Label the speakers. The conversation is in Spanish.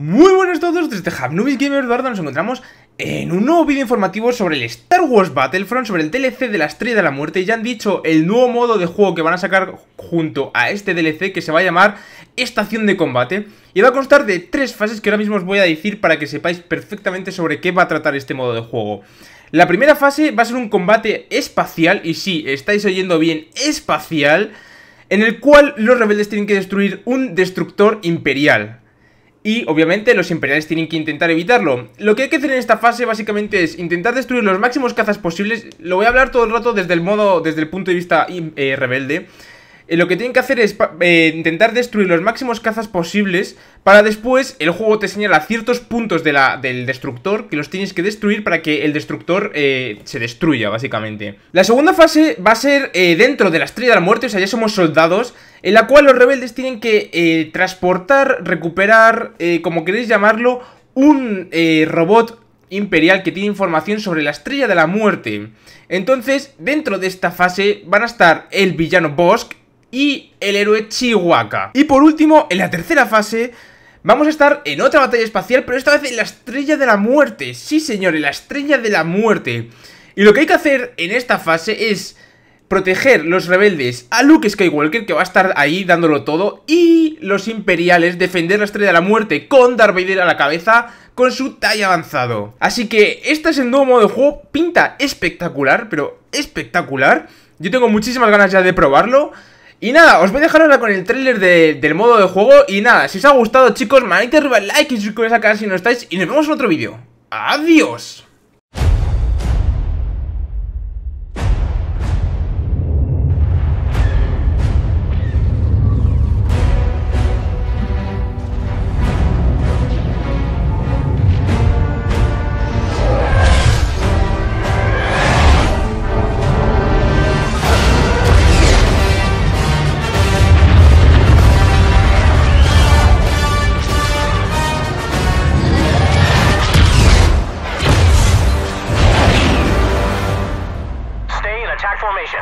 Speaker 1: Muy buenas a todos, desde Habnubis Gamer Eduardo nos encontramos en un nuevo vídeo informativo sobre el Star Wars Battlefront, sobre el DLC de la Estrella de la Muerte. Ya han dicho el nuevo modo de juego que van a sacar junto a este DLC que se va a llamar Estación de Combate. Y va a constar de tres fases que ahora mismo os voy a decir para que sepáis perfectamente sobre qué va a tratar este modo de juego. La primera fase va a ser un combate espacial, y sí, estáis oyendo bien, espacial, en el cual los rebeldes tienen que destruir un destructor imperial. Y obviamente los imperiales tienen que intentar evitarlo. Lo que hay que hacer en esta fase básicamente es intentar destruir los máximos cazas posibles. Lo voy a hablar todo el rato desde el modo, desde el punto de vista eh, rebelde. Eh, lo que tienen que hacer es eh, intentar destruir los máximos cazas posibles para después el juego te señala ciertos puntos de la, del destructor que los tienes que destruir para que el destructor eh, se destruya, básicamente. La segunda fase va a ser dentro de la Estrella de la Muerte, o sea, ya somos soldados, en la cual los rebeldes tienen que transportar, recuperar, como queréis llamarlo, un robot imperial que tiene información sobre la Estrella de la Muerte. Entonces, dentro de esta fase van a estar el villano Bosk, y el héroe Chihuahua. Y por último, en la tercera fase, vamos a estar en otra batalla espacial, pero esta vez en la Estrella de la Muerte. Sí, señor, en la Estrella de la Muerte. Y lo que hay que hacer en esta fase es proteger los rebeldes a Luke Skywalker, que va a estar ahí dándolo todo, y los imperiales defender la Estrella de la Muerte con Darth Vader a la cabeza con su talla avanzado. Así que este es el nuevo modo de juego, pinta espectacular, pero espectacular. Yo tengo muchísimas ganas ya de probarlo. Y nada, os voy a dejar ahora con el tráiler del modo de juego. Y nada, si os ha gustado chicos, manita arriba, like y suscribiros al canal si no estáis. Y nos vemos en otro vídeo. ¡Adiós!
Speaker 2: Attack formation.